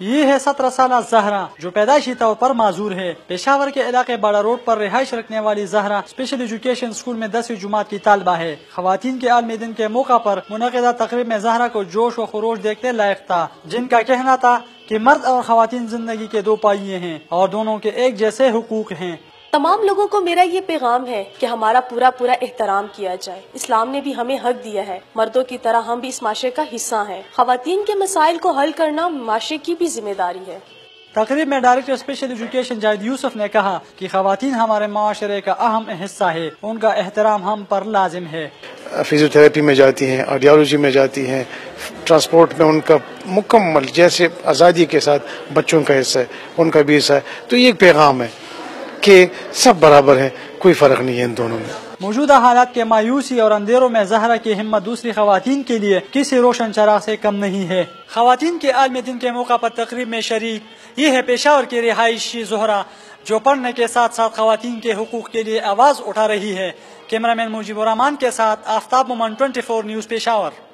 یہ ہے سترہ سالہ زہرا، جو پیدائشی طور پر معذور ہے۔ پشاور کے علاقے باڑا روڈ پر رہائش رکھنے والی زہرا اسپیشل ایجوکیشن اسکول میں دسویں جماعت کی طالبہ ہے۔ خواتین کے عالمی دن کے موقع پر منعقدہ تقریب میں زہرا کو جوش و خروش دیکھتے لائق تھا، جن کا کہنا تھا کہ مرد اور خواتین زندگی کے دو پائیے ہیں اور دونوں کے ایک جیسے حقوق ہیں۔ تمام لوگوں کو میرا یہ پیغام ہے کہ ہمارا پورا پورا احترام کیا جائے۔ اسلام نے بھی ہمیں حق دیا ہے۔ مردوں کی طرح ہم بھی اس معاشرے کا حصہ ہیں۔ خواتین کے مسائل کو حل کرنا معاشرے کی بھی ذمہ داری ہے۔ تقریب میں director special education Jaid Yusuf نے کہا کہ خواتین ہمارے معاشرے کا اہم حصہ ہے ان کا احترام ہم پر لازم ہے۔ فزیو تھراپی میں جاتی ہیں آڈیالوجی میں جاتی ہیں ٹرانسپورٹ میں ان کا مکمل جیسے آزادی کے ساتھ بچوں کا حصہ ہے ان کا بھی حصہ ہے۔ تو یہ ایک پیغام ہے۔ کہ سب برابر ہیں، کوئی فرق نہیں ہے ان دونوں میں۔ موجودہ حالات کے مایوسی اور اندھیروں میں زہرا کی ہمت دوسری خواتین کے لیے کسی روشن چراغ سے کم نہیں ہے۔ خواتین کے عالمی دن کے موقع پر تقریب میں شریک، یہ ہے پشاور کی رہائشی زہرا، جو پڑھنے کے ساتھ ساتھ خواتین کے حقوق کے لیے آواز اٹھا رہی ہے۔ کیمرہ مین مجیب الرحمان کے ساتھ آفتاب مومن 24 نیوز پشاور۔